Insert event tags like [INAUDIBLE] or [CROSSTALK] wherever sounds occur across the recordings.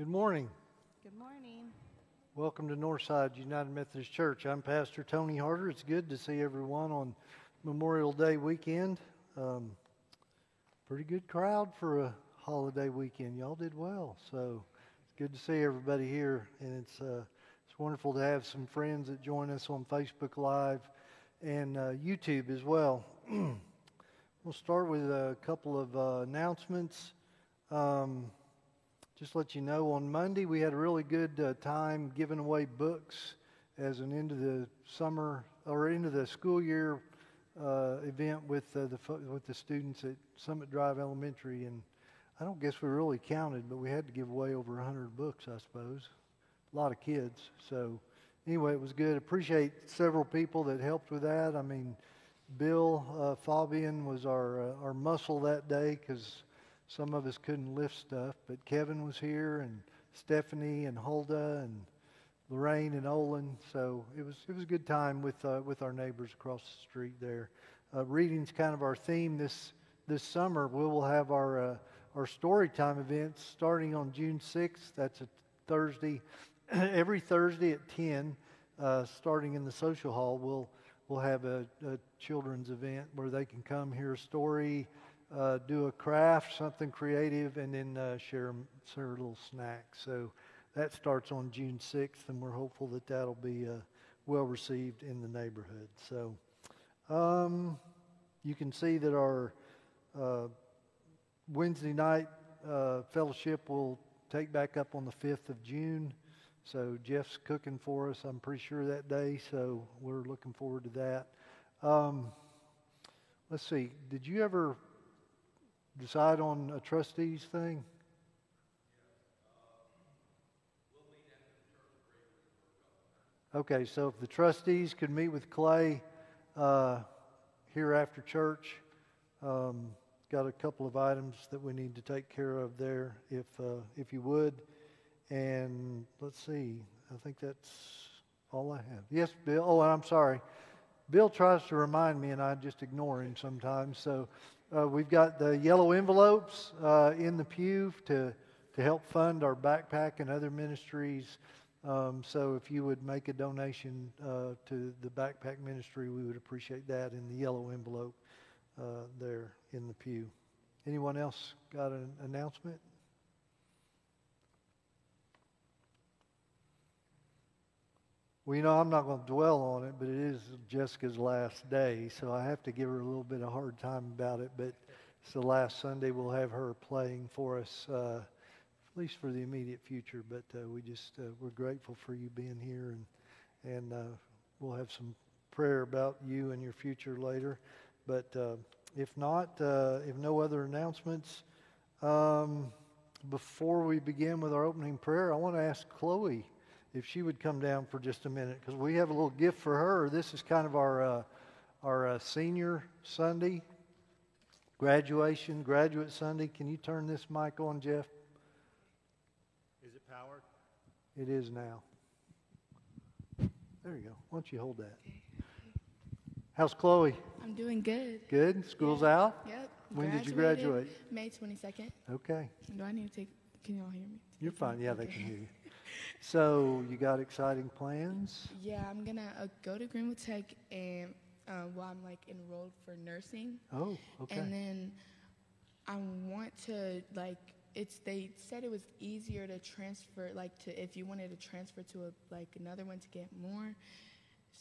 Good morning. Good morning. Welcome to Northside United Methodist Church. I'm Pastor Tony Harder. It's good to see everyone on Memorial Day weekend. Um, pretty good crowd for a holiday weekend. Y'all did well, so it's good to see everybody here, and it's uh, it's wonderful to have some friends that join us on Facebook Live and uh, YouTube as well. [CLEARS THROAT] we'll start with a couple of uh, announcements. Um, just let you know, on Monday we had a really good uh, time giving away books as an end of the summer or end of the school year uh, event with uh, the with the students at Summit Drive Elementary, and I don't guess we really counted, but we had to give away over 100 books, I suppose. A lot of kids. So anyway, it was good. Appreciate several people that helped with that. I mean, Bill uh, Fabian was our uh, our muscle that day because some of us couldn't lift stuff, but Kevin was here and Stephanie and Hulda and Lorraine and Olin. So it was it was a good time with uh, with our neighbors across the street there. Uh, reading's kind of our theme this this summer. We will have our uh, our story time events starting on June 6th. That's a Thursday. [CLEARS THROAT] Every Thursday at 10, uh, starting in the social hall, we'll we'll have a, a children's event where they can come hear a story uh, do a craft, something creative, and then uh, share, share a little snack. So that starts on June 6th, and we're hopeful that that'll be uh, well received in the neighborhood. So um, you can see that our uh, Wednesday night uh, fellowship will take back up on the 5th of June. So Jeff's cooking for us, I'm pretty sure, that day. So we're looking forward to that. Um, let's see, did you ever decide on a trustees thing? Okay, so if the trustees could meet with Clay uh, here after church, um, got a couple of items that we need to take care of there, if uh, if you would. And let's see, I think that's all I have. Yes, Bill. Oh, I'm sorry. Bill tries to remind me, and I just ignore him sometimes. So uh, we've got the yellow envelopes uh, in the pew to, to help fund our backpack and other ministries. Um, so if you would make a donation uh, to the backpack ministry, we would appreciate that in the yellow envelope uh, there in the pew. Anyone else got an announcement? Well, you know, I'm not going to dwell on it, but it is Jessica's last day, so I have to give her a little bit of hard time about it. But it's the last Sunday we'll have her playing for us, uh, at least for the immediate future. But uh, we just uh, we're grateful for you being here, and and uh, we'll have some prayer about you and your future later. But uh, if not, uh, if no other announcements, um, before we begin with our opening prayer, I want to ask Chloe if she would come down for just a minute because we have a little gift for her. This is kind of our uh, our uh, senior Sunday, graduation, graduate Sunday. Can you turn this mic on, Jeff? Is it powered? It is now. There you go. Why don't you hold that? How's Chloe? I'm doing good. Good. School's Yeah. out. Yep. When did you graduate? May 22nd. Okay. Do I need to take? Can y'all hear me? You're fine. Yeah, they can hear you. So you got exciting plans? Yeah, I'm gonna uh, go to Greenwood Tech and uh, while I'm like enrolled for nursing, Oh, okay. and then I want to like it's they said it was easier to transfer like to if you wanted to transfer to a like another one to get more.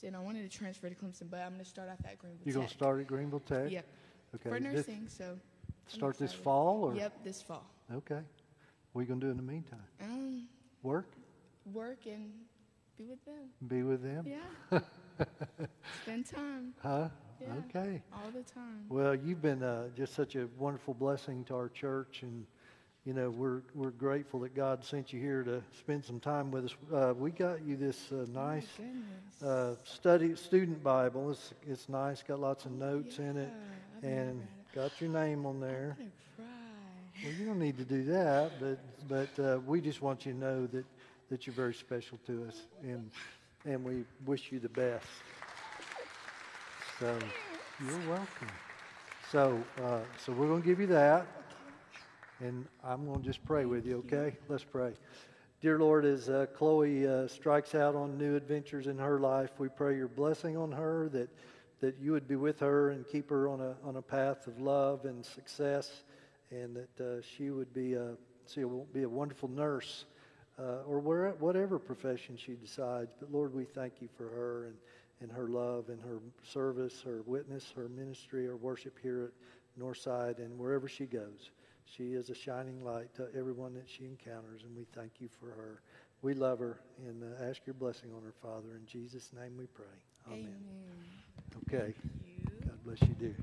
Then I wanted to transfer to Clemson, but I'm gonna start off at Greenville. You're going to start at Greenville Tech? Yep, Okay. for This- nursing. so Start this fall or? Yep, this fall. Okay. What are you going to do in the meantime? Um, Work? Work and be with them. Be with them? Yeah. [LAUGHS] Spend time Huh? Yeah. Okay. all the time. Well, you've been uh, just such a wonderful blessing to our church, and you know we're we're grateful that God sent you here to spend some time with us. Uh, we got you this uh, nice Oh uh, study student Bible. It's it's nice. Got lots of notes in it, I've and got your name on there. Well, you don't need to do that, but but uh, we just want you to know that that you're very special to us, and and we wish you the best. So you're welcome. So uh, so we're going to give you that, and I'm going to just pray with you. Okay, let's pray. Dear Lord, as uh, Chloe uh, strikes out on new adventures in her life, we pray your blessing on her, that, that you would be with her and keep her on a, on a path of love and success, and that uh, she would be a, she will be a wonderful nurse uh, or where, whatever profession she decides. But Lord, we thank you for her and, and her love and her service, her witness, her ministry, her worship here at Northside and wherever she goes. She is a shining light to everyone that she encounters, and we thank you for her. We love her and uh, ask your blessing on her, Father. In Jesus' name we pray. Amen. Amen. Okay. God bless you, dear.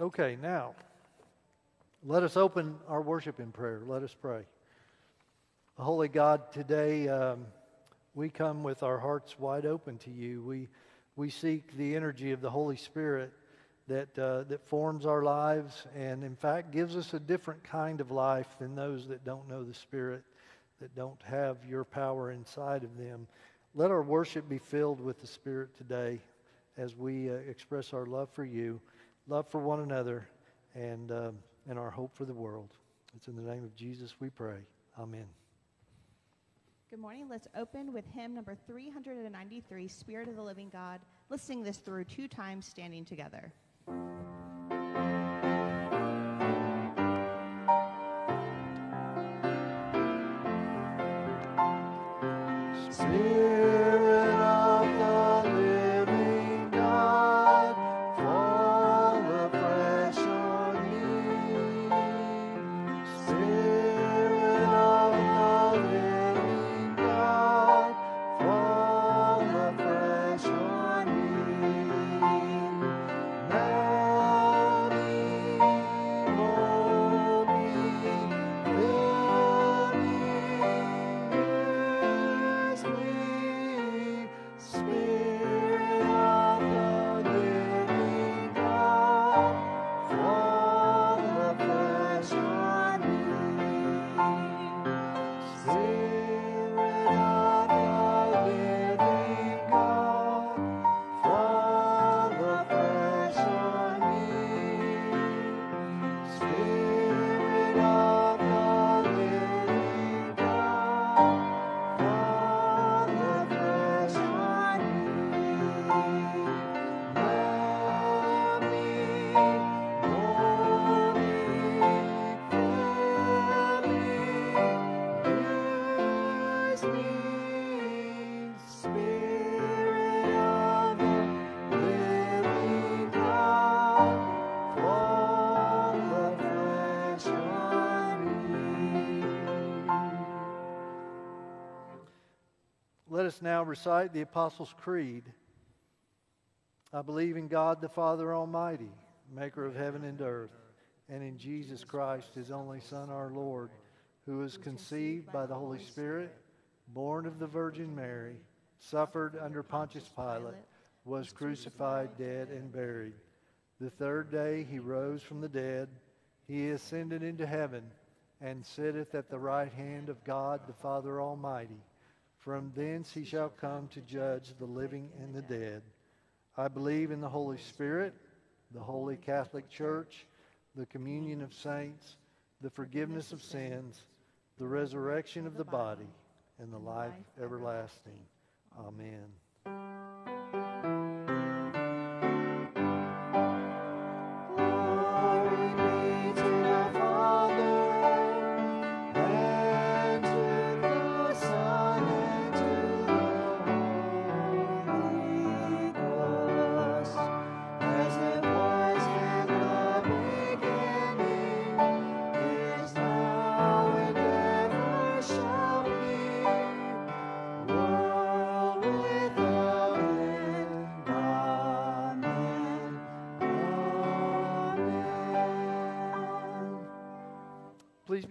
Okay, now, let us open our worship in prayer. Let us pray. Holy God, today um, we come with our hearts wide open to you. We, we seek the energy of the Holy Spirit that, uh, that forms our lives and, in fact, gives us a different kind of life than those that don't know the Spirit, that don't have your power inside of them. Let our worship be filled with the Spirit today as we uh, express our love for you, love for one another, and, uh, and our hope for the world. It's in the name of Jesus we pray. Amen. Good morning. Let's open with hymn number 393, Spirit of the Living God. Let's sing this through two times standing together. Us now recite the Apostles' Creed. I believe in God the Father Almighty, maker of heaven and earth, and in Jesus Christ, his only Son, our Lord, who was conceived by the Holy Spirit, born of the Virgin Mary, suffered under Pontius Pilate, was crucified, dead, and buried. The third day he rose from the dead. He ascended into heaven and sitteth at the right hand of God the Father Almighty. From thence he shall come to judge the living and the dead. I believe in the Holy Spirit, the holy Catholic Church, the communion of saints, the forgiveness of sins, the resurrection of the body, and the life everlasting. Amen.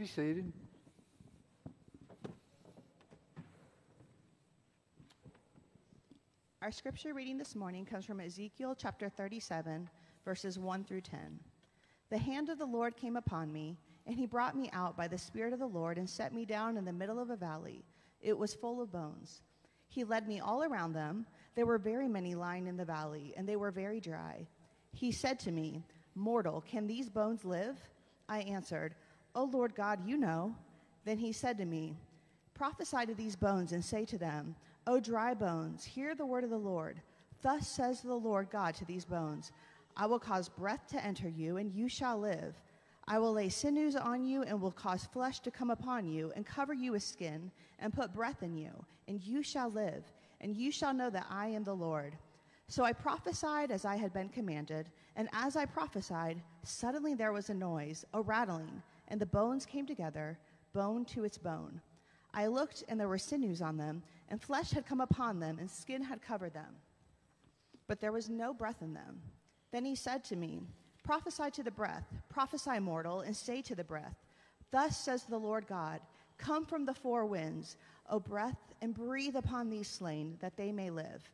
Be seated. Our scripture reading this morning comes from Ezekiel chapter 37, verses 1 through 10. The hand of the Lord came upon me, and he brought me out by the Spirit of the Lord and set me down in the middle of a valley. It was full of bones. He led me all around them. There were very many lying in the valley, and they were very dry. He said to me, Mortal, can these bones live? I answered, O Lord God, you know. Then he said to me, Prophesy to these bones and say to them, O dry bones, hear the word of the Lord. Thus says the Lord God to these bones I will cause breath to enter you, and you shall live. I will lay sinews on you, and will cause flesh to come upon you, and cover you with skin, and put breath in you, and you shall live, and you shall know that I am the Lord. So I prophesied as I had been commanded, and as I prophesied, suddenly there was a noise, a rattling, and the bones came together, bone to its bone. I looked, and there were sinews on them, and flesh had come upon them, and skin had covered them. But there was no breath in them. Then he said to me, Prophesy to the breath, prophesy, mortal, and say to the breath, Thus says the Lord God, Come from the four winds, O breath, and breathe upon these slain, that they may live.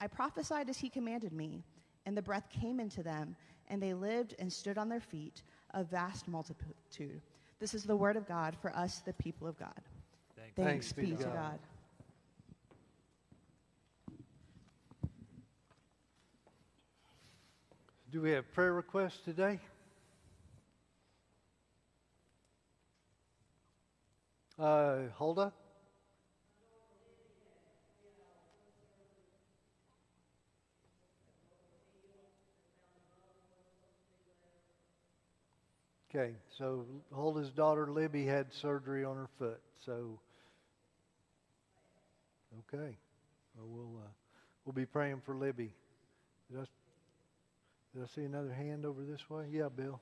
I prophesied as he commanded me, and the breath came into them, and they lived and stood on their feet, a vast multitude. This is the word of God for us, the people of God. Thanks. Thanks, Thanks be be to to God. God. Do we have prayer requests today? Uh, Hulda? Okay, so Hulda's daughter Libby had surgery on her foot, so okay, well we'll uh, we'll be praying for Libby. Did I did I see another hand over this way? Yeah, Bill.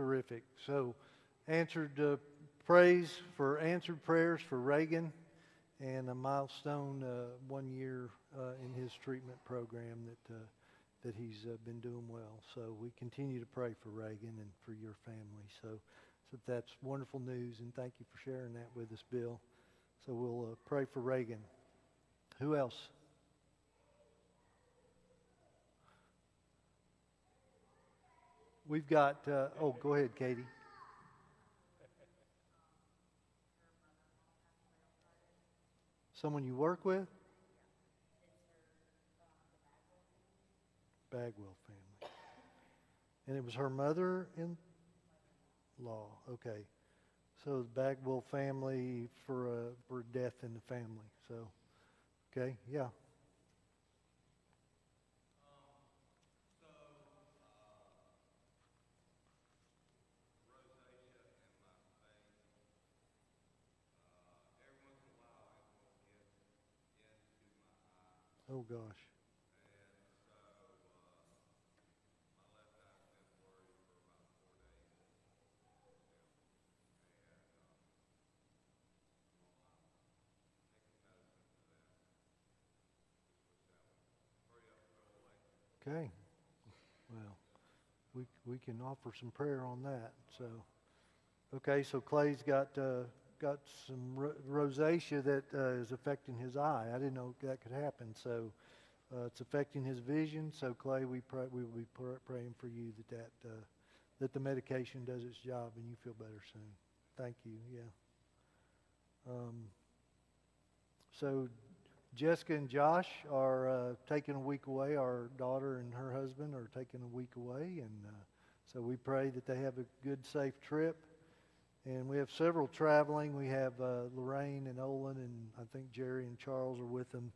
Terrific. So, answered uh, praise for answered prayers for Reagan and a milestone uh, one year uh, in his treatment program that uh, that he's uh, been doing well. So we continue to pray for Reagan and for your family. So, so that's wonderful news, and thank you for sharing that with us, Bill. So we'll uh, pray for Reagan. Who else? We've got. Uh, oh, go ahead, Katie. Someone you work with? Bagwell family. And it was her mother in law. Okay. So the Bagwell family for a for death in the family. So okay, yeah. Oh gosh. Okay. Well, we we can offer some prayer on that. So, okay. So Clay's got uh, got some ro- rosacea that uh, is affecting his eye. I didn't know that could happen. So, uh, it's affecting his vision. So, Clay, we pray we will be pr- praying for you that that uh, that the medication does its job and you feel better soon. Thank you. Yeah. Um, so Jessica and Josh are uh, taking a week away. Our daughter and her husband are taking a week away, and uh, so we pray that they have a good, safe trip. And we have several traveling. We have uh, Lorraine and Olin, and I think Jerry and Charles are with them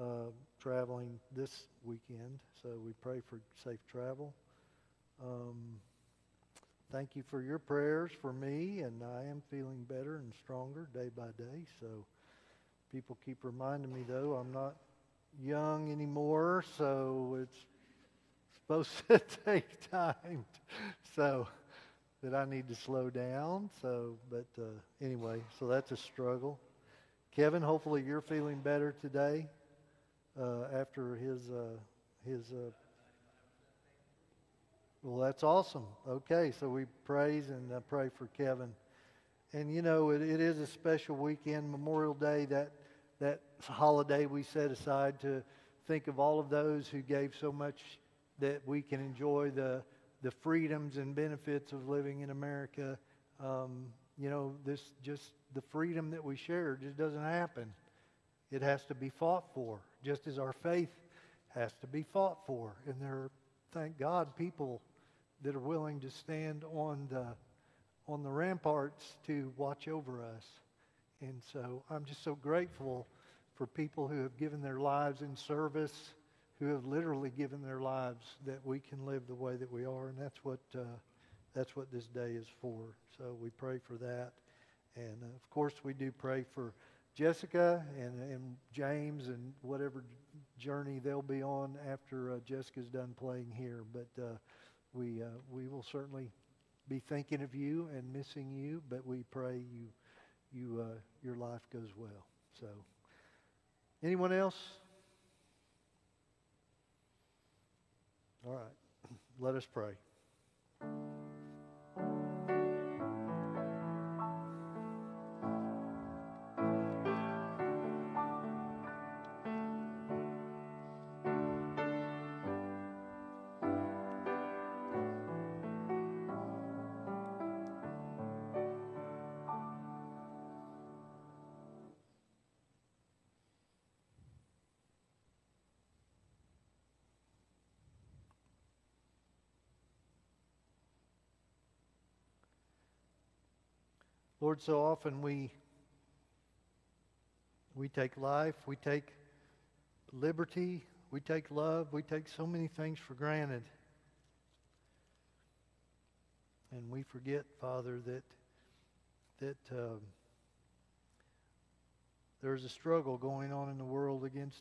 uh, traveling this weekend. So we pray for safe travel. Um, thank you for your prayers for me, and I am feeling better and stronger day by day. So. People keep reminding me, though, I'm not young anymore, so it's supposed [LAUGHS] to take time. So that I need to slow down. So, but uh, anyway, so that's a struggle. Kevin, hopefully you're feeling better today uh, after his uh, his. Uh, well, that's awesome. Okay, so we praise and uh, pray for Kevin. And you know, it, it is a special weekend, Memorial Day. That that holiday we set aside to think of all of those who gave so much that we can enjoy the, the freedoms and benefits of living in America. Um, you know, this just the freedom that we share just doesn't happen. It has to be fought for, just as our faith has to be fought for. And there are, thank God, people that are willing to stand on the on the ramparts to watch over us. And so I'm just so grateful for people who have given their lives in service, who have literally given their lives that we can live the way that we are. And that's what, uh, that's what this day is for. So we pray for that. And uh, of course, we do pray for Jessica and, and James and whatever journey they'll be on after uh, Jessica's done playing here. But uh, we, uh, we will certainly be thinking of you and missing you, but we pray you, you, uh, your life goes well. So, anyone else? All right, [CLEARS THROAT] let us pray. Lord, so often we we take life, we take liberty, we take love, we take so many things for granted. And we forget, Father, that that um, there's a struggle going on in the world against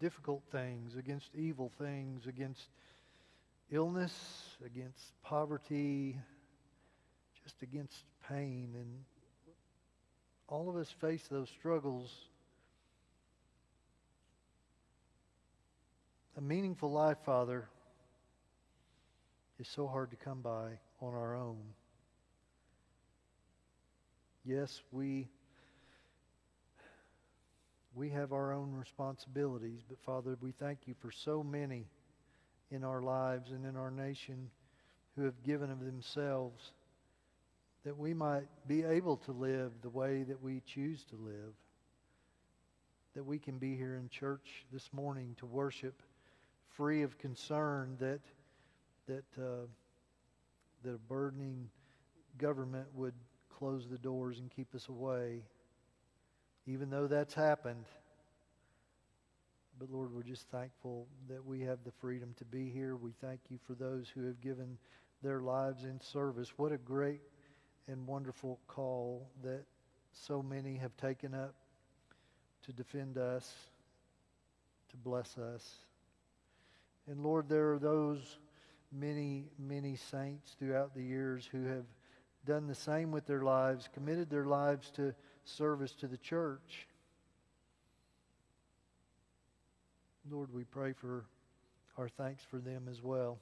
difficult things, against evil things, against illness, against poverty, just against pain and all of us face those struggles. A meaningful life, Father, is so hard to come by on our own. Yes, we we have our own responsibilities, but Father, we thank you for so many in our lives and in our nation who have given of themselves that we might be able to live the way that we choose to live. That we can be here in church this morning to worship free of concern that, that, uh, that a burdening government would close the doors and keep us away. Even though that's happened. But Lord, we're just thankful that we have the freedom to be here. We thank you for those who have given their lives in service. What a great and wonderful call that so many have taken up to defend us, to bless us. And Lord, there are those many, many saints throughout the years who have done the same with their lives, committed their lives to service to the church. Lord, we pray for our thanks for them as well.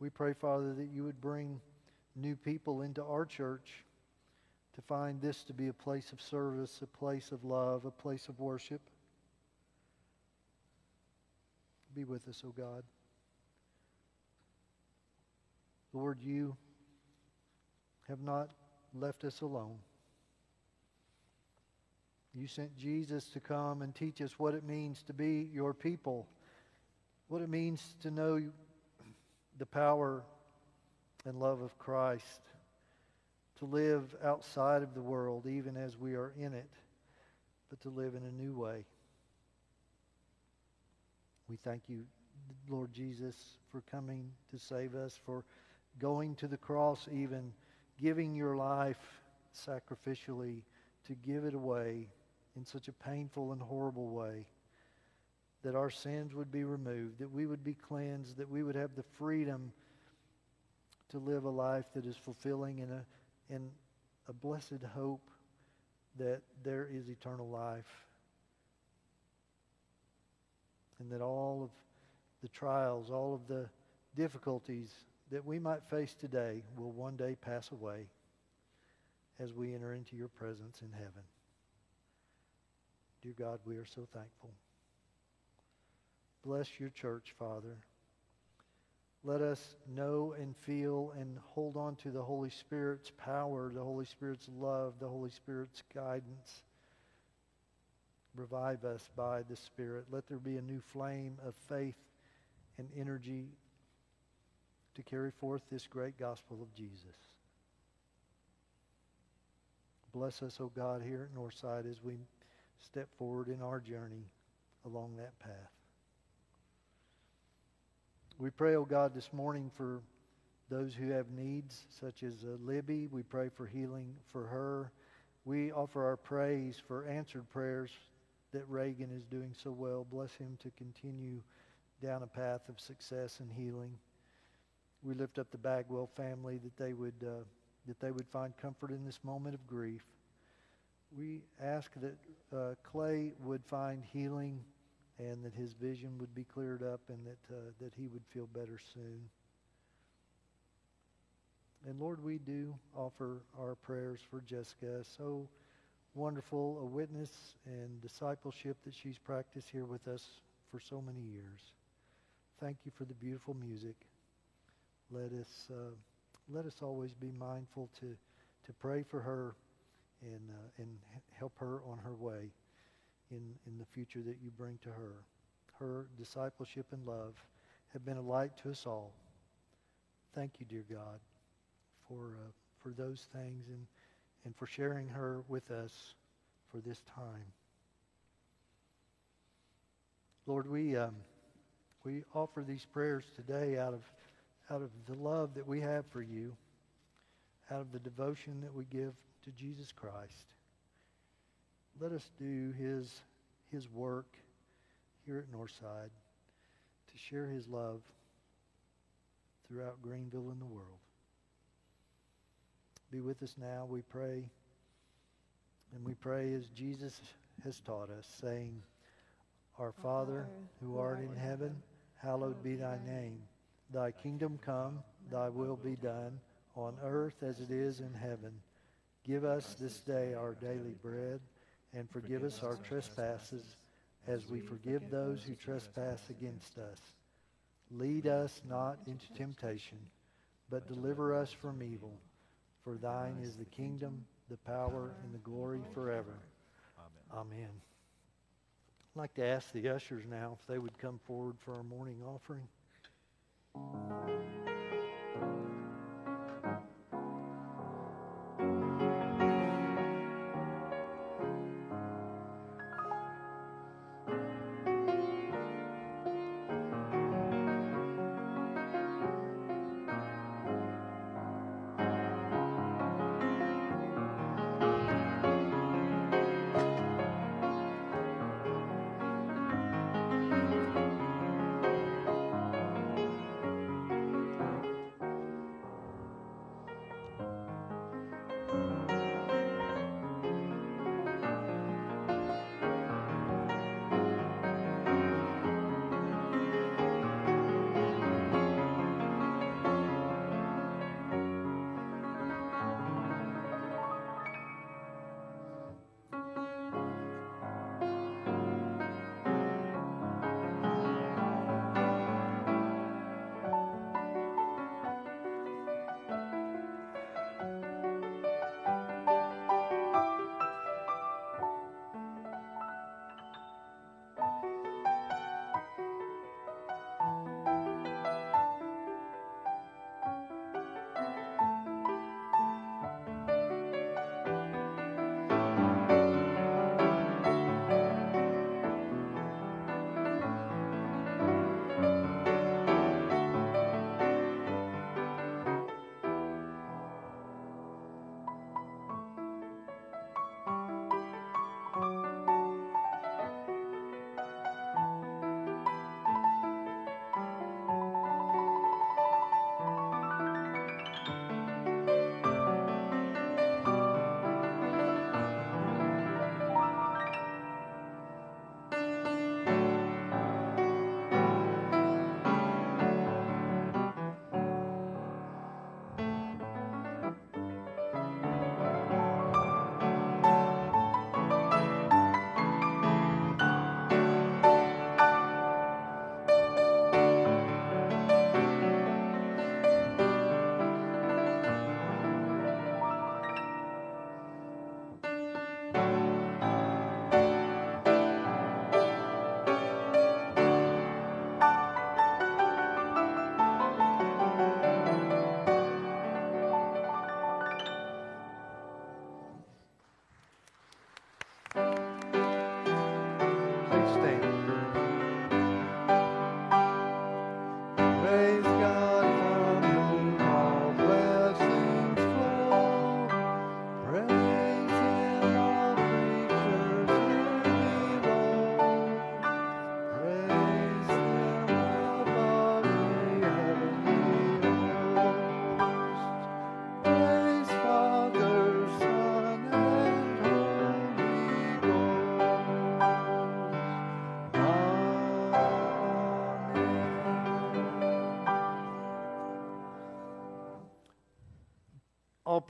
We pray, Father, that you would bring new people into our church to find this to be a place of service, a place of love, a place of worship. Be with us, O oh God. Lord, you have not left us alone. You sent Jesus to come and teach us what it means to be your people, what it means to know the power and love of Christ, to live outside of the world even as we are in it, but to live in a new way. We thank you, Lord Jesus, for coming to save us, for going to the cross, even giving your life sacrificially to give it away in such a painful and horrible way that our sins would be removed, that we would be cleansed, that we would have the freedom to live a life that is fulfilling and a, a blessed hope that there is eternal life. And that all of the trials, all of the difficulties that we might face today will one day pass away as we enter into your presence in heaven. Dear God, we are so thankful. Bless your church, Father. Let us know and feel and hold on to the Holy Spirit's power, the Holy Spirit's love, the Holy Spirit's guidance. Revive us by the Spirit. Let there be a new flame of faith and energy to carry forth this great gospel of Jesus. Bless us, O oh God, here at Northside as we step forward in our journey along that path. We pray, oh God, this morning for those who have needs, such as uh, Libby. We pray for healing for her. We offer our praise for answered prayers that Reagan is doing so well. Bless him to continue down a path of success and healing. We lift up the Bagwell family that they would uh, that they would find comfort in this moment of grief. We ask that uh, Clay would find healing and that his vision would be cleared up and that, uh, that he would feel better soon. And Lord, we do offer our prayers for Jessica. So wonderful a witness and discipleship that she's practiced here with us for so many years. Thank you for the beautiful music. Let us, uh, let us always be mindful to, to pray for her and, uh, and help her on her way in, in the future that you bring to her. Her discipleship and love have been a light to us all. Thank you, dear God, for, uh, for those things and, and for sharing her with us for this time. Lord, we, um, we offer these prayers today out of, out of the love that we have for you, out of the devotion that we give to Jesus Christ let us do his, his work here at Northside to share his love throughout Greenville and the world. Be with us now, we pray. And we pray as Jesus has taught us, saying, Our Father, who art in heaven, hallowed be thy name. Thy kingdom come, thy will be done, on earth as it is in heaven. Give us this day our daily bread and forgive us our trespasses as we forgive those who trespass against us. Lead us not into temptation, but deliver us from evil. For thine is the kingdom, the power, and the glory forever. Amen. I'd like to ask the ushers now if they would come forward for our morning offering.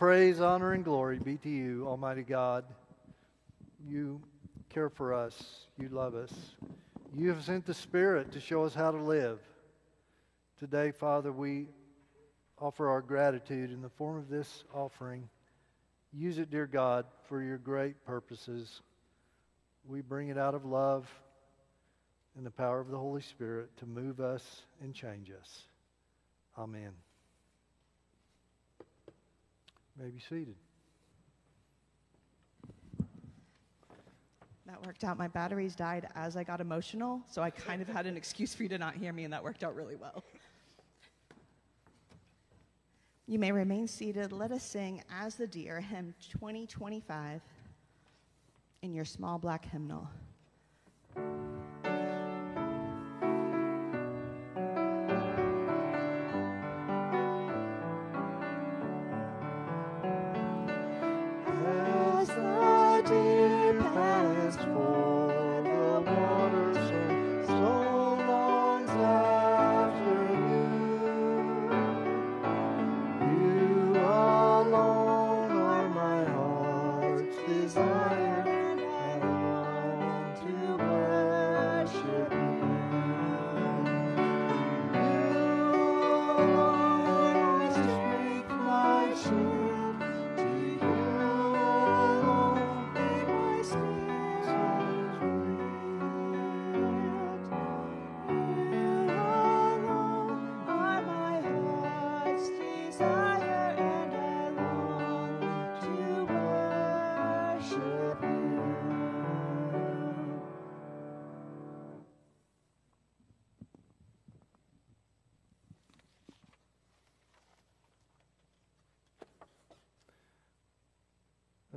Praise, honor, and glory be to you, Almighty God. You care for us. You love us. You have sent the Spirit to show us how to live. Today, Father, we offer our gratitude in the form of this offering. Use it, dear God, for your great purposes. We bring it out of love and the power of the Holy Spirit to move us and change us. Amen. You may be seated. That worked out. My batteries died as I got emotional, so I kind of had an excuse for you to not hear me, and that worked out really well. You may remain seated. Let us sing As the Deer, hymn 2025, in your small black hymnal.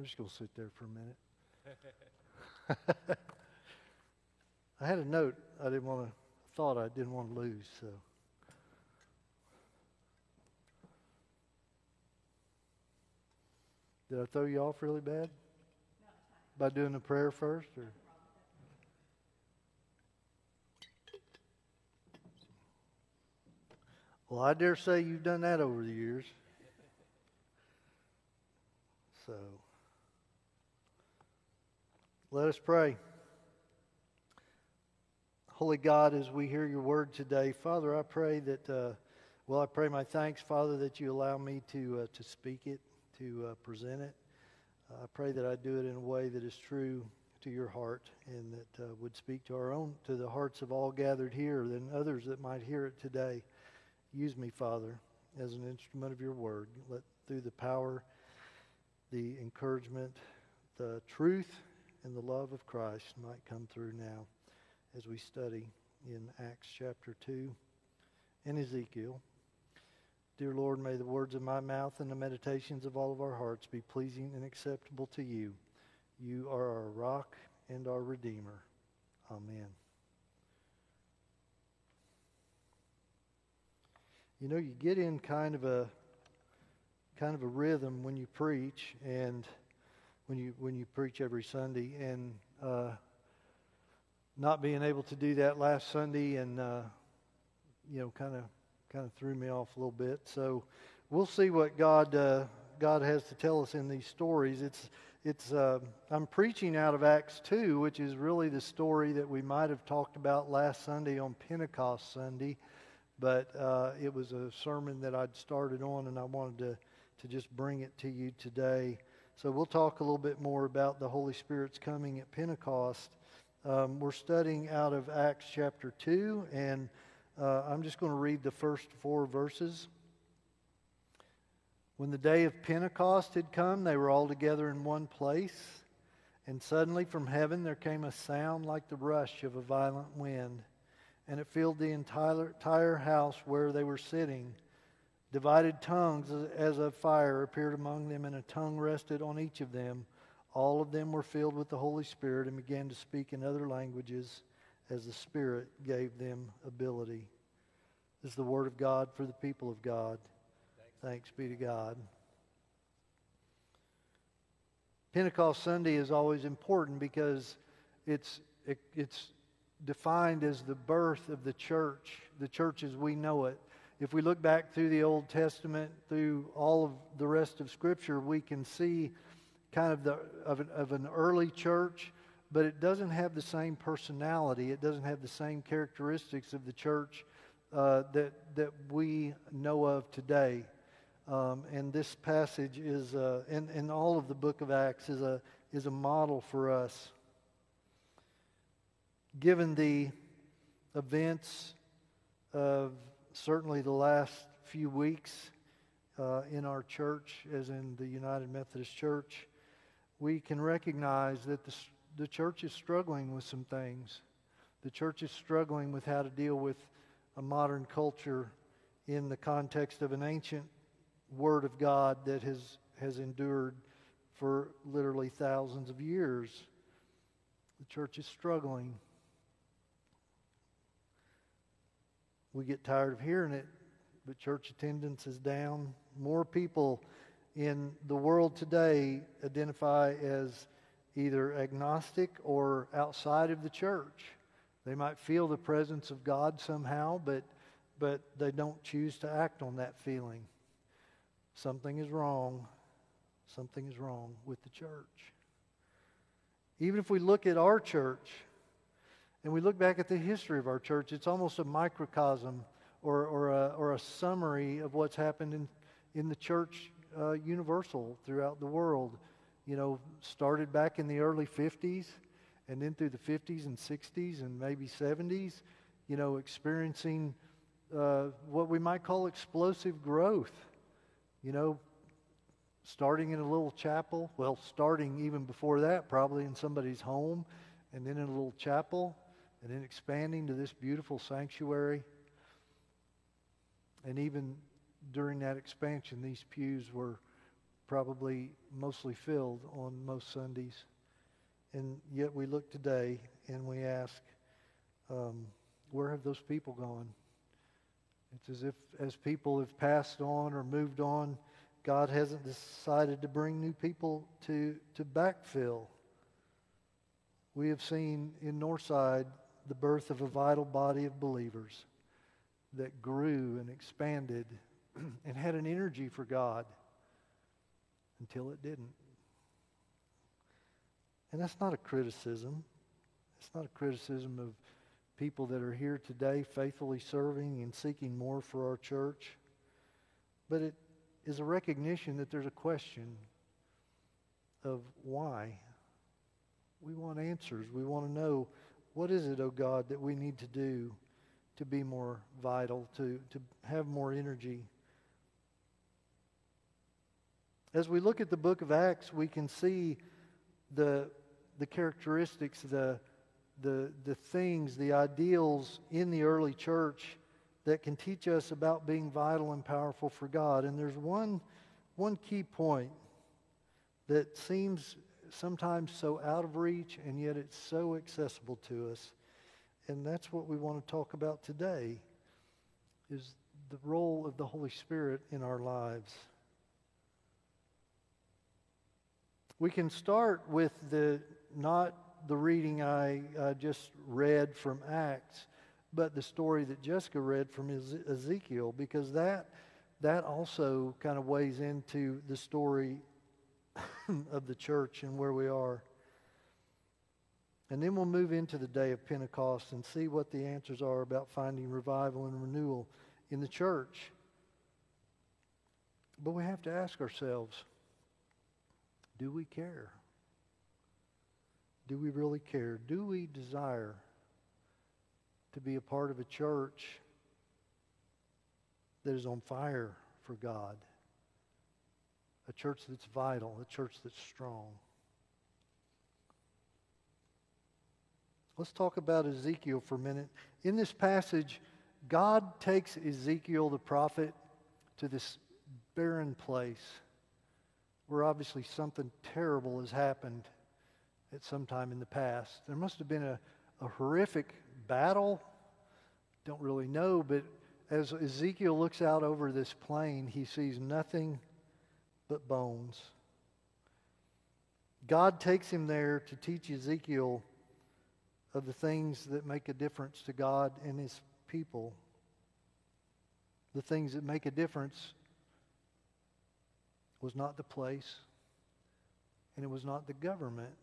Just going to sit there for a minute. [LAUGHS] I had a note I didn't want to, thought I didn't want to lose, so. Did I throw you off really bad? By doing the prayer first, or? Well, I dare say you've done that over the years. So, let us pray. Holy God, as we hear your word today, Father, I pray that, uh, well, I pray my thanks, Father, that you allow me to, uh, to speak it, to uh, present it. I pray that I do it in a way that is true to your heart and that uh, would speak to our own, to the hearts of all gathered here, and others that might hear it today. Use me, Father, as an instrument of your word. Let through the power, the encouragement, the truth, and the love of Christ might come through now as we study in Acts chapter 2 and Ezekiel. Dear Lord, may the words of my mouth and the meditations of all of our hearts be pleasing and acceptable to you. You are our rock and our redeemer. Amen. You know, you get in kind of a kind of a rhythm when you preach and when you when you preach every Sunday and uh, not being able to do that last Sunday and uh, you know kind of kind of threw me off a little bit. So we'll see what God uh, God has to tell us in these stories. It's it's uh, I'm preaching out of Acts two, which is really the story that we might have talked about last Sunday on Pentecost Sunday, but uh, it was a sermon that I'd started on, and I wanted to to just bring it to you today. So we'll talk a little bit more about the Holy Spirit's coming at Pentecost. Um, we're studying out of Acts chapter 2, and uh, I'm just going to read the first four verses. When the day of Pentecost had come, they were all together in one place, and suddenly from heaven there came a sound like the rush of a violent wind, and it filled the entire, entire house where they were sitting. Divided tongues as of fire appeared among them, and a tongue rested on each of them. All of them were filled with the Holy Spirit and began to speak in other languages as the Spirit gave them ability. This is the Word of God for the people of God. Thanks be to God. Pentecost Sunday is always important because it's, it, it's defined as the birth of the church, the church as we know it. If we look back through the Old Testament, through all of the rest of Scripture, we can see kind of the of an, of an early church, but it doesn't have the same personality. It doesn't have the same characteristics of the church uh, that that we know of today. Um, and this passage is, uh, and all of the book of Acts is a is a model for us. Given the events of certainly the last few weeks uh, in our church, as in the United Methodist Church, we can recognize that the, the church is struggling with some things. The church is struggling with how to deal with a modern culture in the context of an ancient Word of God that has, has endured for literally thousands of years. The church is struggling. We get tired of hearing it, but church attendance is down. More people in the world today identify as either agnostic or outside of the church. They might feel the presence of God somehow, but, but they don't choose to act on that feeling. Something is wrong. Something is wrong with the church. Even if we look at our church and we look back at the history of our church, it's almost a microcosm or, or, a, or a summary of what's happened in, in the church uh, universal throughout the world. You know, started back in the early 50s and then through the 50s and 60s and maybe 70s, you know, experiencing uh, what we might call explosive growth. You know, starting in a little chapel, well, starting even before that, probably in somebody's home, and then in a little chapel, and then expanding to this beautiful sanctuary. And even during that expansion, these pews were probably mostly filled on most Sundays. And yet we look today and we ask, um, where have those people gone? It's as if as people have passed on or moved on, God hasn't decided to bring new people to, to backfill. We have seen in Northside the birth of a vital body of believers that grew and expanded [CLEARS THROAT] and had an energy for God until it didn't. And that's not a criticism. It's not a criticism of people that are here today faithfully serving and seeking more for our church. But it is a recognition that there's a question of why. We want answers. We want to know what is it, oh God, that we need to do to be more vital, to, to have more energy. As we look at the book of Acts, we can see the, the characteristics, the, the, the things, the ideals in the early church that can teach us about being vital and powerful for God. And there's one, one key point that seems sometimes so out of reach, and yet it's so accessible to us. And that's what we want to talk about today is the role of the Holy Spirit in our lives. We can start with the not the reading I uh, just read from Acts, but the story that Jessica read from Ezekiel, because that that also kind of weighs into the story [LAUGHS] of the church and where we are. And then we'll move into the day of Pentecost and see what the answers are about finding revival and renewal in the church. But we have to ask ourselves do we care? Do we really care? Do we desire to be a part of a church that is on fire for God? A church that's vital, a church that's strong. Let's talk about Ezekiel for a minute. In this passage, God takes Ezekiel the prophet to this barren place where obviously something terrible has happened at some time in the past. There must have been a, a horrific battle. Don't really know, but as Ezekiel looks out over this plain, he sees nothing but bones. God takes him there to teach Ezekiel of the things that make a difference to God and his people. the things that make a difference was not the place and it was not the government.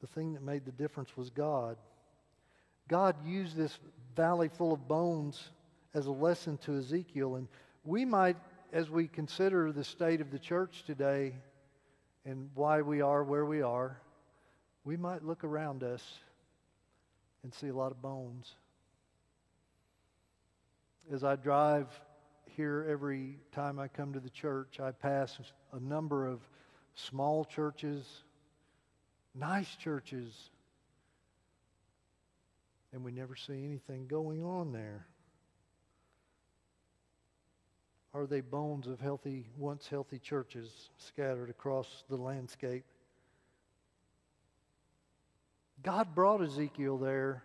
The thing that made the difference was God. God used this valley full of bones as a lesson to Ezekiel. And we might, as we consider the state of the church today and why we are where we are, we might look around us and see a lot of bones. As I drive here every time I come to the church, I pass a number of small churches, nice churches, and we never see anything going on there. Are they bones of healthy, once healthy churches scattered across the landscape? God brought Ezekiel there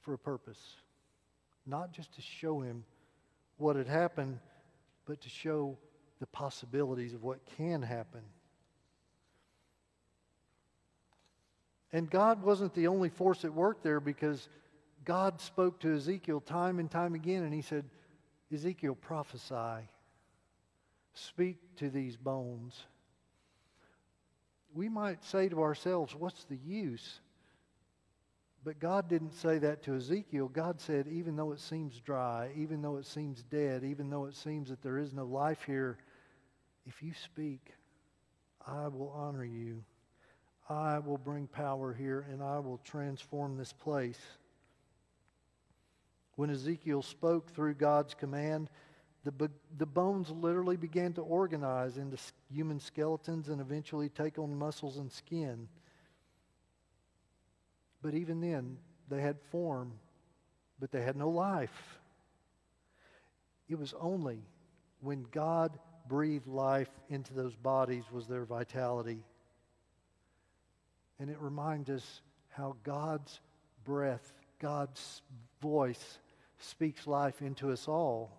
for a purpose, not just to show him what had happened, but to show the possibilities of what can happen. And God wasn't the only force at work there because God spoke to Ezekiel time and time again, and he said, Ezekiel, prophesy. Speak to these bones. We might say to ourselves, what's the use? But God didn't say that to Ezekiel. God said, even though it seems dry, even though it seems dead, even though it seems that there is no life here, if you speak, I will honor you. I will bring power here and I will transform this place. When Ezekiel spoke through God's command, the, the bones literally began to organize into human skeletons and eventually take on muscles and skin. But even then, they had form, but they had no life. It was only when God breathed life into those bodies was their vitality. And it reminds us how God's breath, God's voice speaks life into us all.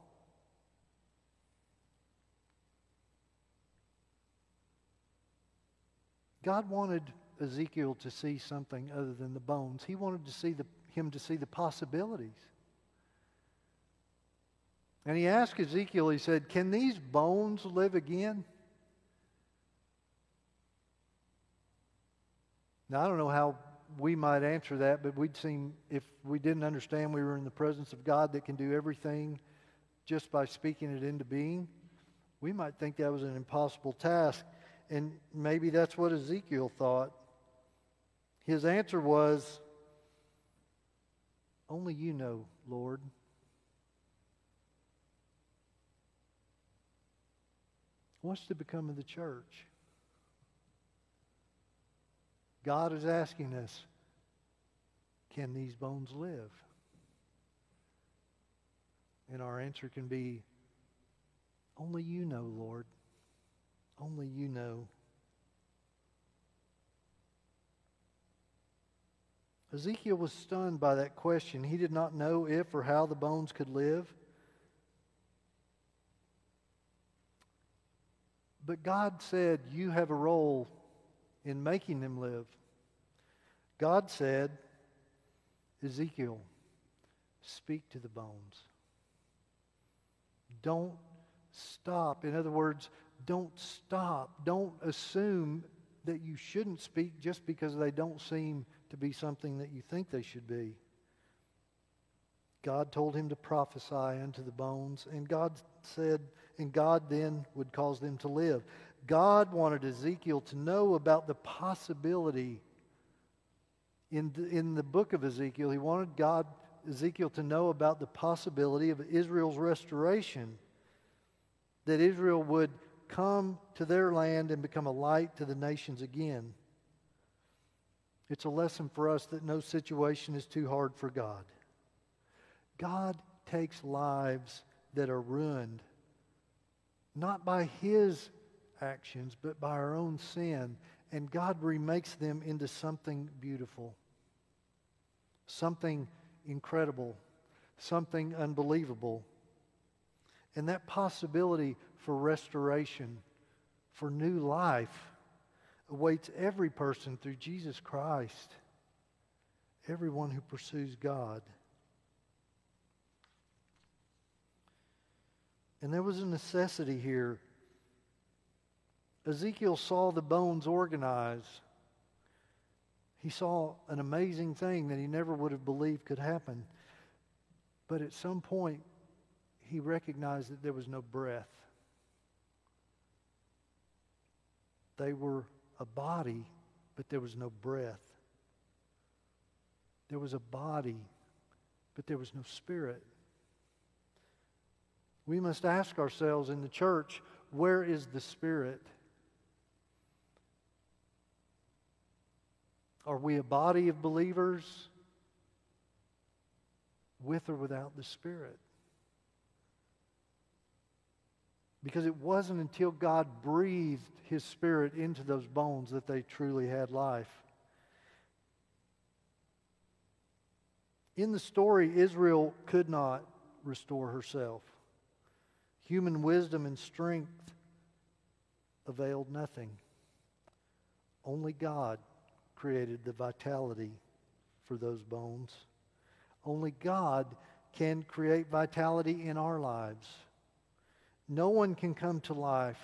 God wanted Ezekiel to see something other than the bones. He wanted to see the, him to see the possibilities. And he asked Ezekiel, he said, Can these bones live again? Now, I don't know how we might answer that, but we'd seem, if we didn't understand we were in the presence of God that can do everything just by speaking it into being, we might think that was an impossible task. And maybe that's what Ezekiel thought. His answer was, Only you know, Lord. What's to become of the church? God is asking us, can these bones live? And our answer can be, only you know, Lord. Only you know. Ezekiel was stunned by that question. He did not know if or how the bones could live. But God said, You have a role in making them live. God said, Ezekiel, speak to the bones. Don't stop. In other words, don't stop. Don't assume that you shouldn't speak just because they don't seem to be something that you think they should be. God told him to prophesy unto the bones, and God said, and God then would cause them to live. God wanted Ezekiel to know about the possibility in the, in the book of Ezekiel. He wanted God, Ezekiel, to know about the possibility of Israel's restoration, that Israel would come to their land and become a light to the nations again. It's a lesson for us that no situation is too hard for God. God takes lives that are ruined, not by His actions, but by our own sin. And God remakes them into something beautiful, something incredible, something unbelievable. And that possibility for restoration, for new life, awaits every person through Jesus Christ, everyone who pursues God. And there was a necessity here. Ezekiel saw the bones organize. He saw an amazing thing that he never would have believed could happen. But at some point, he recognized that there was no breath. They were a body, but there was no breath. There was a body, but there was no spirit. We must ask ourselves in the church where is the spirit? Are we a body of believers with or without the spirit? Because it wasn't until God breathed his spirit into those bones that they truly had life. In the story, Israel could not restore herself. Human wisdom and strength availed nothing. Only God created the vitality for those bones. Only God can create vitality in our lives. No one can come to life,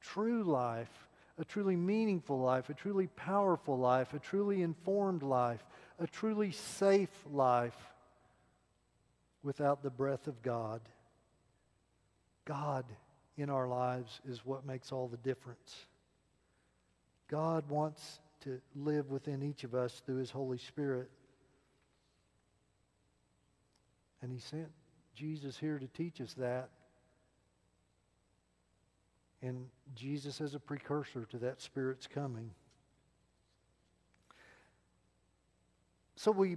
true life, a truly meaningful life, a truly powerful life, a truly informed life, a truly safe life without the breath of God. God in our lives is what makes all the difference. God wants to live within each of us through his Holy Spirit. And he sent Jesus here to teach us that. And Jesus is a precursor to that Spirit's coming. So we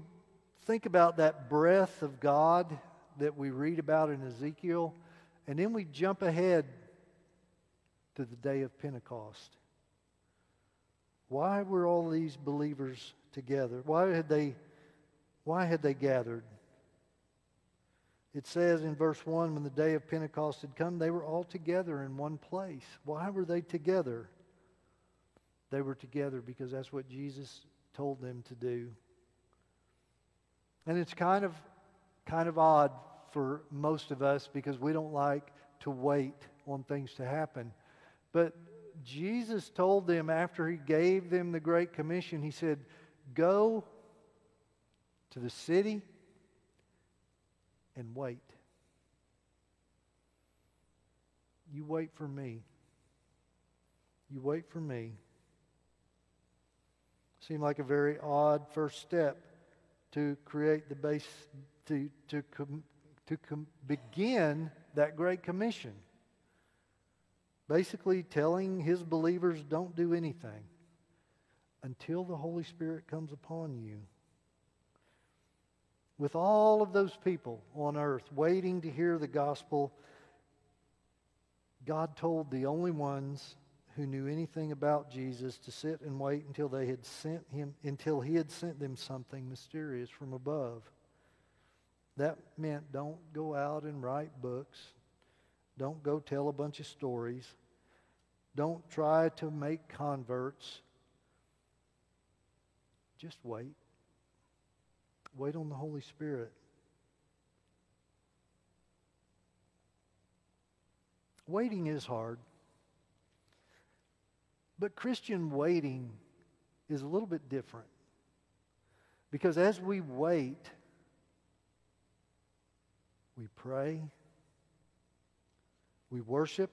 think about that breath of God that we read about in Ezekiel, and then we jump ahead to the day of Pentecost. Why were all these believers together? Why had they, why had they gathered? It says in verse 1 when the day of Pentecost had come, they were all together in one place. Why were they together? They were together because that's what Jesus told them to do. And it's kind of kind of odd for most of us because we don't like to wait on things to happen. But Jesus told them after he gave them the Great Commission, he said, Go to the city and wait. You wait for me. You wait for me. Seemed like a very odd first step to create the base, to, to, com, to com, begin that Great Commission. Basically, telling his believers don't do anything until the Holy Spirit comes upon you with all of those people on earth waiting to hear the gospel, God told the only ones who knew anything about Jesus to sit and wait until they had sent him until he had sent them something mysterious from above. That meant don't go out and write books. Don't go tell a bunch of stories. Don't try to make converts. Just wait. Wait on the Holy Spirit. Waiting is hard. But Christian waiting is a little bit different. Because as we wait, we pray, we worship,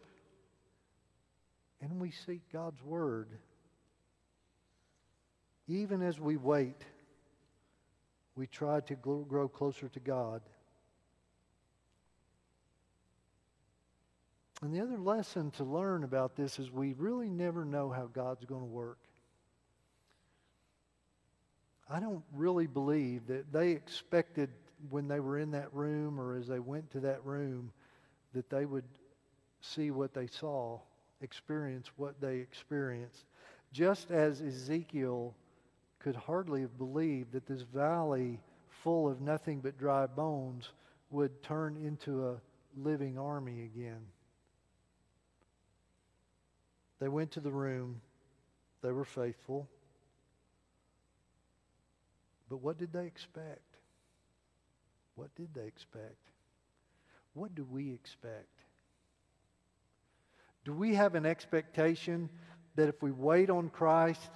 and we seek God's Word. Even as we wait, we try to grow closer to God. And the other lesson to learn about this is we really never know how God's going to work. I don't really believe that they expected when they were in that room or as they went to that room that they would see what they saw, experience what they experienced. Just as Ezekiel could hardly have believed that this valley full of nothing but dry bones would turn into a living army again. They went to the room. They were faithful. But what did they expect? What did they expect? What do we expect? Do we have an expectation that if we wait on Christ,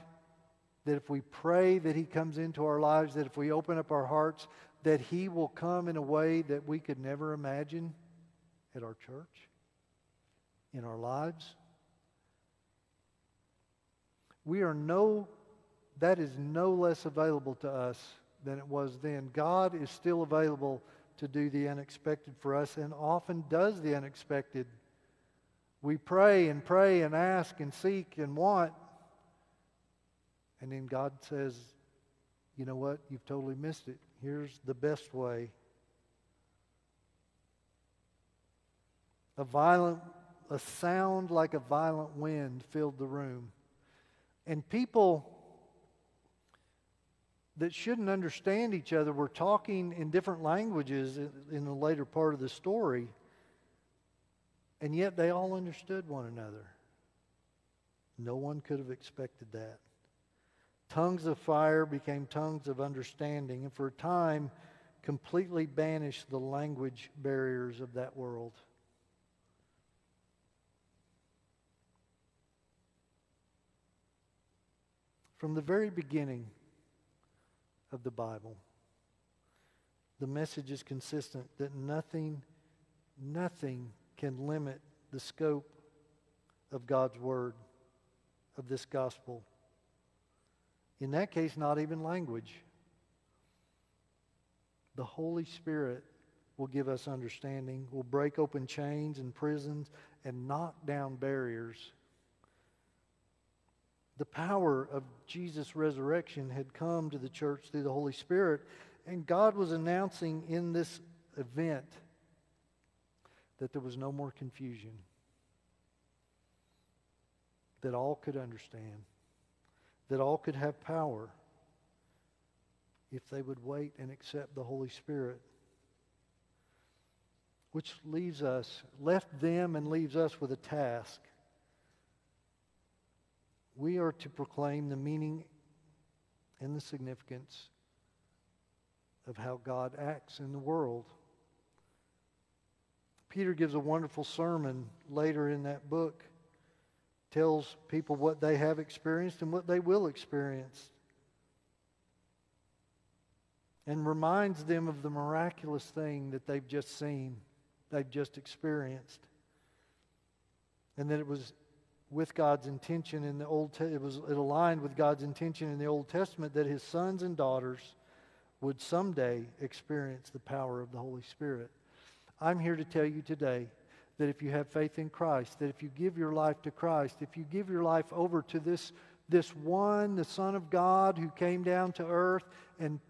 that if we pray that He comes into our lives, that if we open up our hearts, that He will come in a way that we could never imagine at our church, in our lives? We are no, that is no less available to us than it was then. God is still available to do the unexpected for us and often does the unexpected. We pray and pray and ask and seek and want. And then God says, you know what? You've totally missed it. Here's the best way. A violent, a sound like a violent wind filled the room. And people that shouldn't understand each other were talking in different languages in the later part of the story, and yet they all understood one another. No one could have expected that. Tongues of fire became tongues of understanding, and for a time completely banished the language barriers of that world. From the very beginning, of the Bible. The message is consistent that nothing, nothing can limit the scope of God's Word, of this gospel. In that case, not even language. The Holy Spirit will give us understanding, will break open chains and prisons, and knock down barriers the power of Jesus' resurrection had come to the church through the Holy Spirit, and God was announcing in this event that there was no more confusion, that all could understand, that all could have power if they would wait and accept the Holy Spirit. Which leaves us, left them and leaves us with a task we are to proclaim the meaning and the significance of how God acts in the world. Peter gives a wonderful sermon later in that book, tells people what they have experienced and what they will experience, and reminds them of the miraculous thing that they've just seen, they've just experienced, and that it was with God's intention in the Old it was it aligned with God's intention in the Old Testament that his sons and daughters would someday experience the power of the Holy Spirit. I'm here to tell you today that if you have faith in Christ, that if you give your life to Christ, if you give your life over to this this one, the Son of God who came down to earth and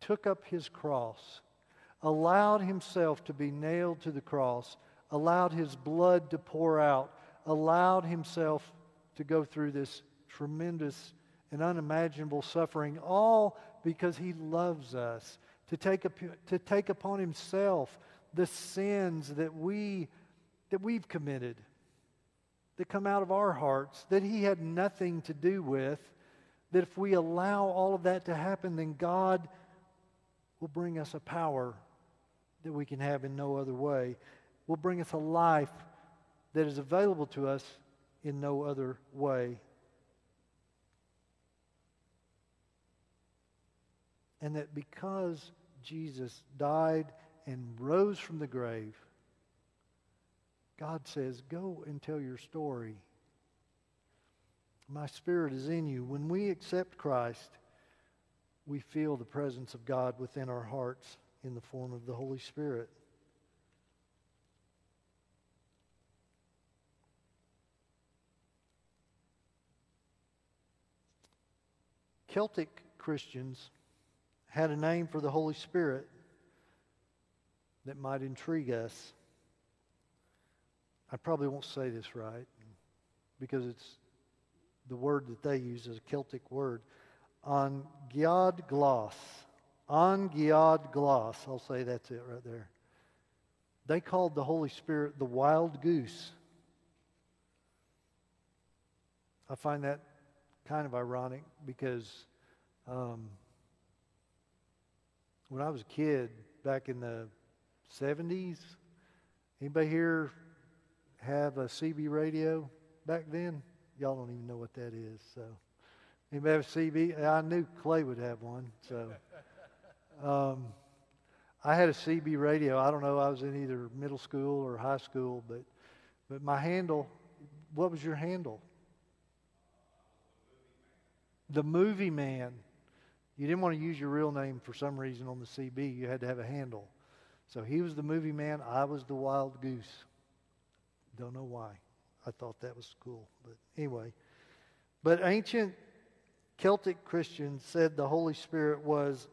took up his cross, allowed himself to be nailed to the cross, allowed his blood to pour out allowed himself to go through this tremendous and unimaginable suffering, all because he loves us, to take, up, to take upon himself the sins that, we, that we've committed, that come out of our hearts, that he had nothing to do with, that if we allow all of that to happen, then God will bring us a power that we can have in no other way, will bring us a life that is available to us in no other way. And that because Jesus died and rose from the grave, God says, Go and tell your story. My spirit is in you. When we accept Christ, we feel the presence of God within our hearts in the form of the Holy Spirit. Celtic Christians had a name for the Holy Spirit that might intrigue us. I probably won't say this right because it's the word that they use is a Celtic word. An Geadh Glas. An Geadh Glas. I'll say that's it right there. They called the Holy Spirit the wild goose. I find that kind of ironic because um, when I was a kid back in the 70s, anybody here have a CB radio back then? Y'all don't even know what that is. So, anybody have a CB? I knew Clay would have one. So, [LAUGHS] um, I had a CB radio. I don't know. I was in either middle school or high school, but but my handle. What was your handle? The movie man. You didn't want to use your real name for some reason on the CB. You had to have a handle. So he was the movie man. I was the wild goose. Don't know why. I thought that was cool. But anyway. But ancient Celtic Christians said the Holy Spirit was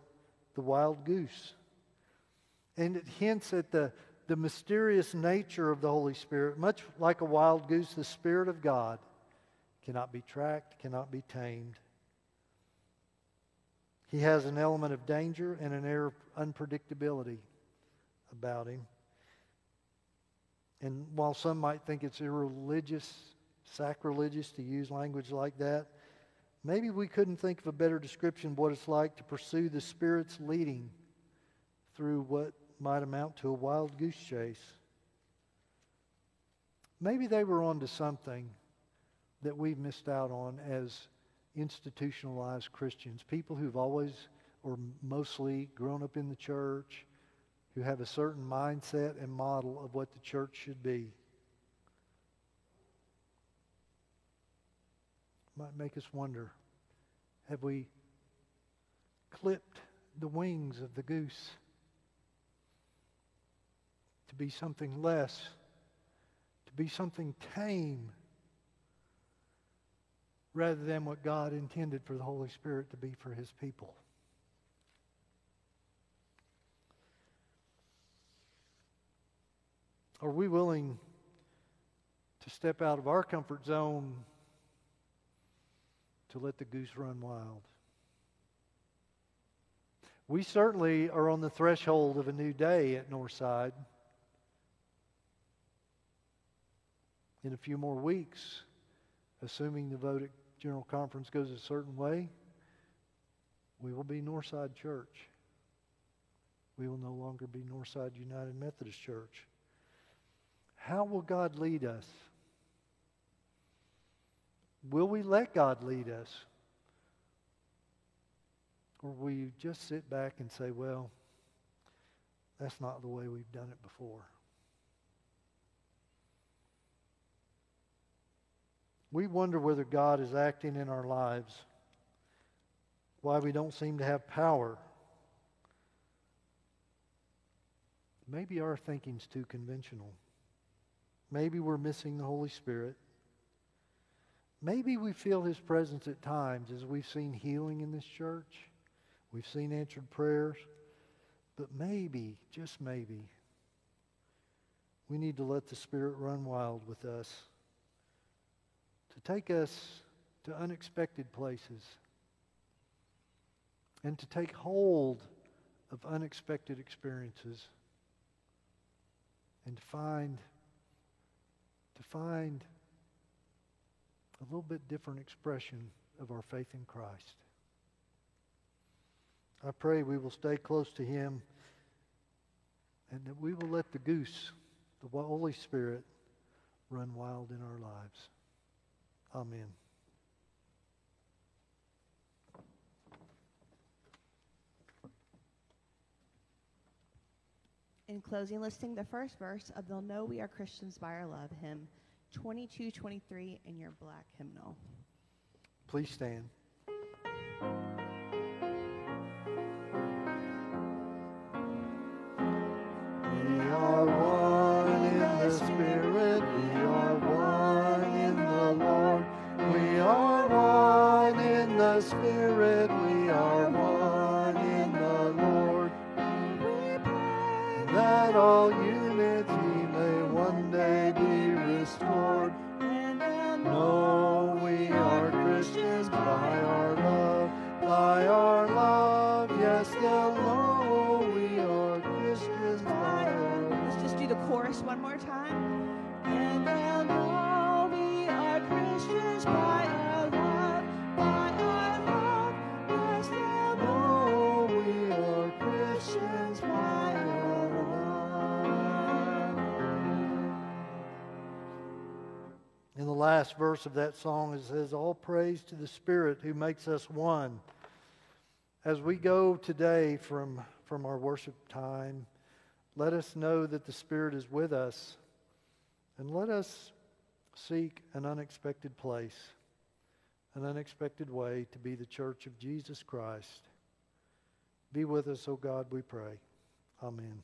the wild goose. And it hints at the, the mysterious nature of the Holy Spirit. Much like a wild goose, the Spirit of God cannot be tracked, cannot be tamed. He has an element of danger and an air of unpredictability about him. And while some might think it's irreligious, sacrilegious to use language like that, maybe we couldn't think of a better description of what it's like to pursue the Spirit's leading through what might amount to a wild goose chase. Maybe they were onto something that we've missed out on as institutionalized Christians, people who've always or mostly grown up in the church, who have a certain mindset and model of what the church should be. Might make us wonder have we clipped the wings of the goose to be something less, to be something tame? rather than what God intended for the Holy Spirit to be for his people. Are we willing to step out of our comfort zone to let the goose run wild? We certainly are on the threshold of a new day at Northside. In a few more weeks, assuming the vote at General Conference goes a certain way, we will be Northside Church. We will no longer be Northside United Methodist Church. How will God lead us? Will we let God lead us? Or will you just sit back and say, well, that's not the way we've done it before? we wonder whether God is acting in our lives, why we don't seem to have power. Maybe our thinking's too conventional. Maybe we're missing the Holy Spirit. Maybe we feel His presence at times as we've seen healing in this church. We've seen answered prayers. But maybe, just maybe, we need to let the Spirit run wild with us to take us to unexpected places and to take hold of unexpected experiences and to find to find a little bit different expression of our faith in Christ. I pray we will stay close to him and that we will let the goose, the Holy Spirit, run wild in our lives. Amen. In closing, listing the first verse of They'll Know We Are Christians by Our Love, hymn 2223 in your black hymnal. Please stand. We are one in the Spirit. We are one in the Lord. We are one in the Spirit. Last verse of that song. It says, All praise to the Spirit who makes us one. As we go today from, from our worship time, let us know that the Spirit is with us. And let us seek an unexpected place, an unexpected way to be the church of Jesus Christ. Be with us, O God, we pray. Amen.